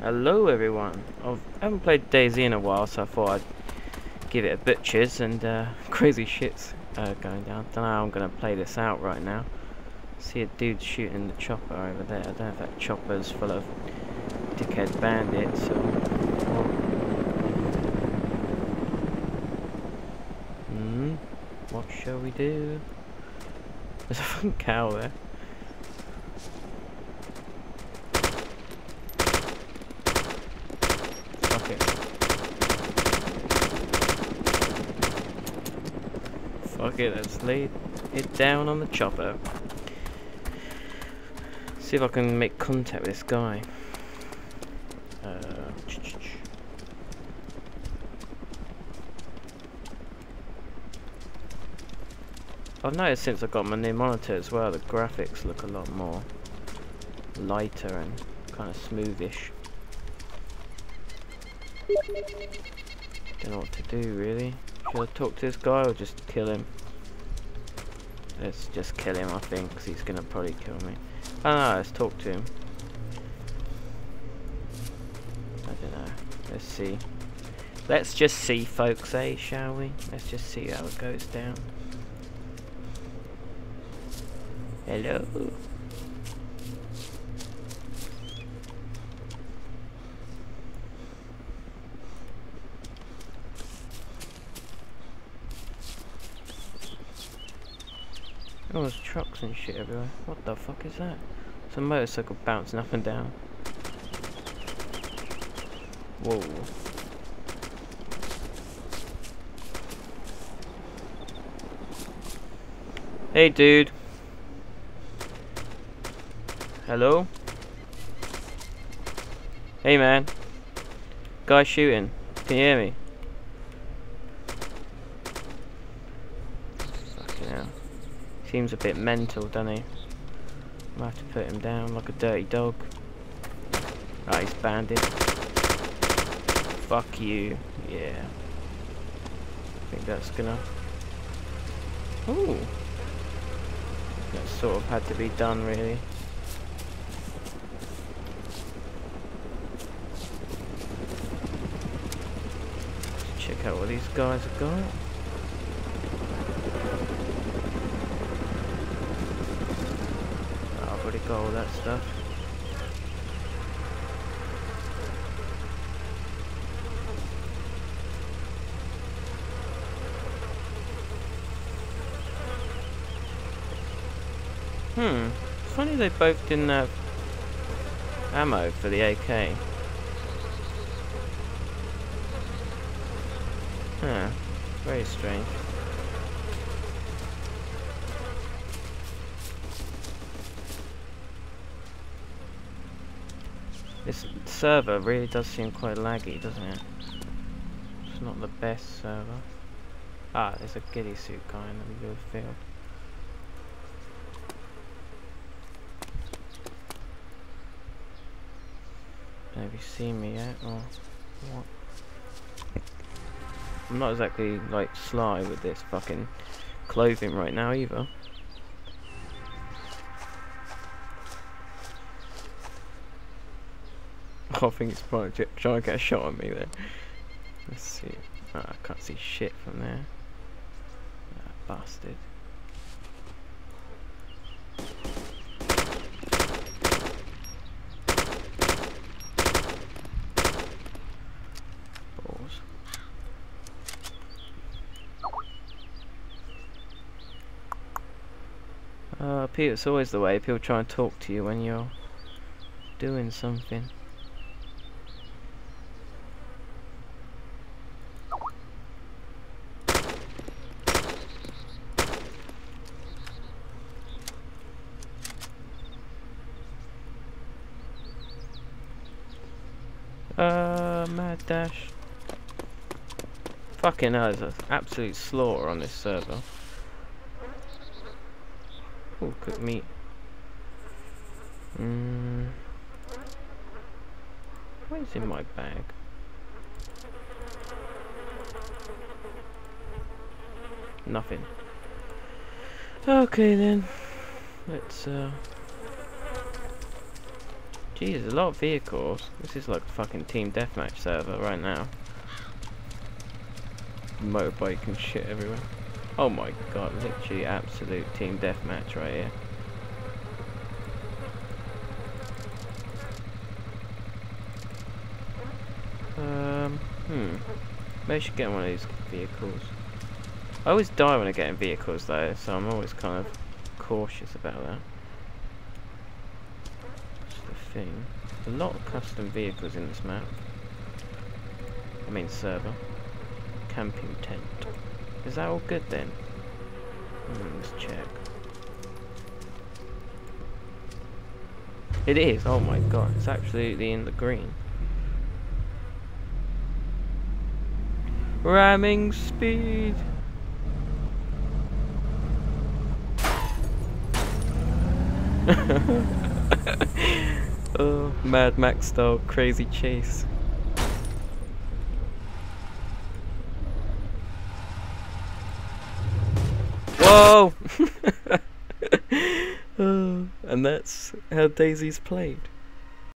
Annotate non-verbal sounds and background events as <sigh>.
Hello everyone. I haven't played DayZ in a while, so I thought I'd give it a butchers and uh, <laughs> crazy shit's uh, going down. Don't know how I'm gonna play this out right now. See a dude shooting the chopper over there. I don't know if that chopper's full of dickhead bandits or. Hmm. What shall we do? There's a fucking cow there. Fuck it. It, let's lay it down on the chopper. See if I can make contact with this guy. Uh, I've noticed since I've got my new monitor as well, the graphics look a lot more lighter and kind of smoothish. Don't know what to do really. Should I talk to this guy or just kill him? Let's just kill him I think, because he's going to probably kill me. I don't know, let's talk to him. I don't know. Let's see. Let's just see folks, eh, shall we? Let's just see how it goes down. Hello? Oh, there's trucks and shit everywhere. What the fuck is that? It's a motorcycle bouncing up and down. Whoa. Hey, dude. Hello? Hey, man. Guy shooting. Can you hear me? Fucking hell. Seems a bit mental, doesn't he? I'm have to put him down like a dirty dog. Right, he's banded. Fuck you. Yeah. I think that's gonna... Ooh. That sort of had to be done, really. Let's check out what these guys have got. Oh, I've already got all that stuff. Hmm. Funny they both didn't have ammo for the AK. Huh. Very strange. This server really does seem quite laggy, doesn't it? It's not the best server. Ah, there's a ghillie suit guy in the middle of the field. Have you seen me yet, or what? I'm not exactly, like, sly with this fucking clothing right now, either. I think it's probably trying to get a shot on me there. Let's see. Oh, I can't see shit from there. Ah, bastard. Balls. Uh, Peter, it's always the way. People try and talk to you when you're doing something. Uh, mad dash. Fucking hell, there's an absolute slaughter on this server. Oh, cooked meat. Mm. What is in my bag? Nothing. Okay then. Let's uh Jeez, a lot of vehicles. This is like a fucking team deathmatch server right now. Motorbike and shit everywhere. Oh my god, literally absolute team deathmatch right here. Um, hmm. Maybe I should get one of these vehicles. I always die when I get in vehicles though, so I'm always kind of cautious about that. Thing. A lot of custom vehicles in this map. I mean server. Camping tent. Is that all good then? Hmm, let's check. It is, oh my god, it's absolutely in the green. Ramming speed! <laughs> oh, Mad Max style crazy chase. Whoa! <laughs> oh, and that's how DayZ's played.